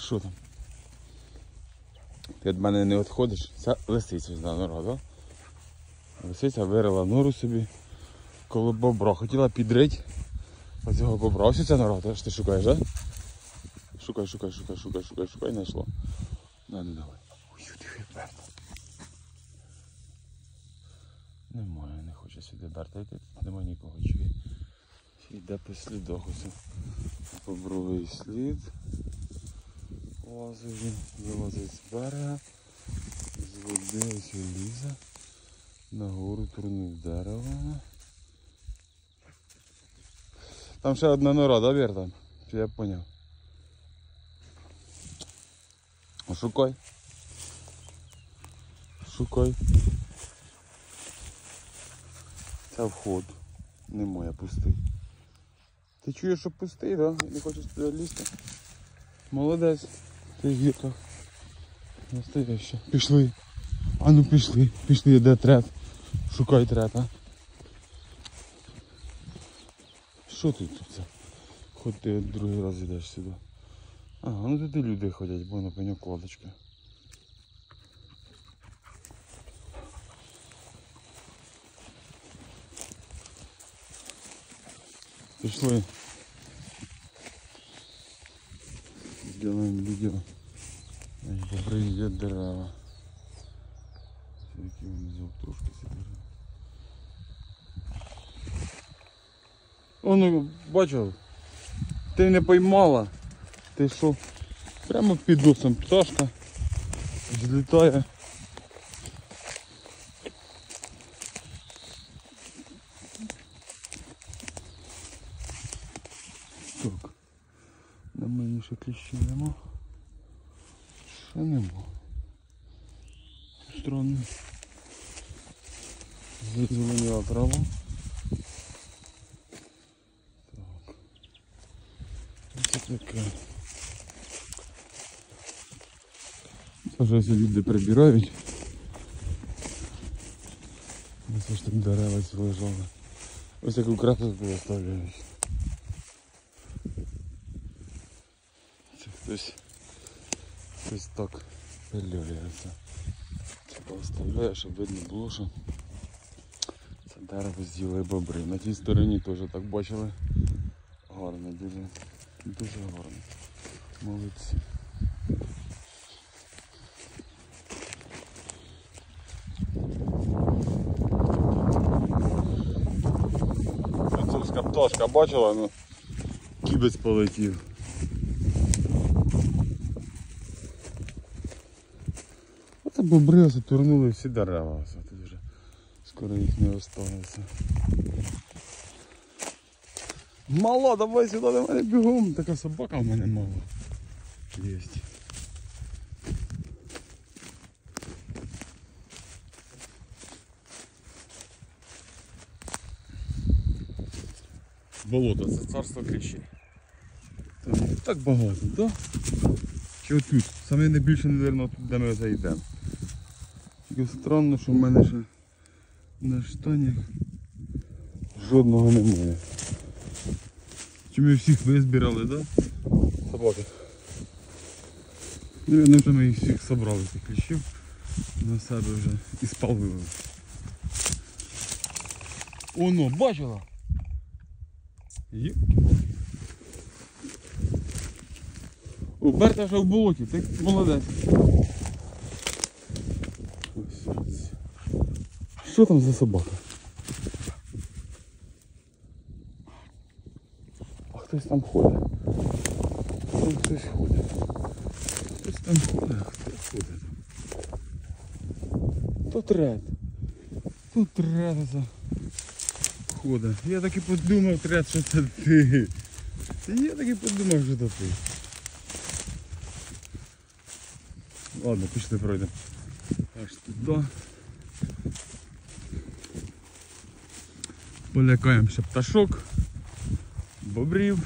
Що там? Ти від мене не відходиш. Це лисиця з нора, да? Лисиця вирила нору собі коло бобра. Хотіла підрити оцього бобра. Ось ця нора, теж ти шукаєш, так? Шукай, шукай, шукай, шукай, шукай, шукай, знайшло. На, не давай. Ой, ти берта. Немає, не хоче сюди берта йти, тут нема нікого чує. Йде по слідах усе. Бобровий слід. Лазить він, вилазить з берега, з води ось лізе. Нагору турнув дерево. Там ще одна нора, да, Берта? Чи я поняв? Шукай. Шукай. Це вход. Немає пустий. Ти чуєш, що пустий, да? Не хочеш туди лізти? Молодець. Ти в гірках. Настояще. Пішли. А ну пішли. Пішли, де трет. Шукай трет, а. Що тут це? Хоч ти другий раз йдеш сюди. Ага, ну туди люди ходять, бо на пеньок кладочка. Пішли. Сделаем видео. Бобри їдять дерева. Які вони звук трошки сидять. Воно бачив, ти не поймала. Ти що? Прямо під носом пташка злітає. Так. На мені ще кліщів нема. Ще нема. Странно. Зеленіла трава. Так. Ось таке. Це вже всі люди прибирають. Ось ж там дерева ці лежали. Ось таку красоту оставляють. Це хтось Хтось так пилюється. Це оставляє, щоб видно було, що це дерево з'їли бобри. На тій стороні теж так бачили. Гарно, дуже, дуже гарно. Молодці. Французька пташка бачила, ну кібець полетів. Оце бобри ось турнули всі дерева. Ось тут вже скоро їх не останеться. Мало, давай сюди до мене бігом. Така собака в мене мала. Єсть. Болото, це царство кліщей. Там їх так багато, так? Да? Чи отут? Саме найбільше, мабуть, тут, де ми зайдемо. Тільки странно, що в мене ще на штанях жодного немає. Чи ми всіх визбирали, так? Да? Собаки. Наверно, вже ми їх всіх собрали, цих кліщів. На себе вже і спалили. Оно, бачила? Є. О, Берта вже в болоті, ти молодець. Ось. Що там за собака? А хтось там ходить. Там хтось ходить. Хтось там ходить, а хто ходить? Тут ред. Тут ред ходить. Я так і подумав, трет, що це ти. Я так і подумав, що це ти. Ладно, пішли пройдемо. Аж туди. Полякаємося пташок, бобрів.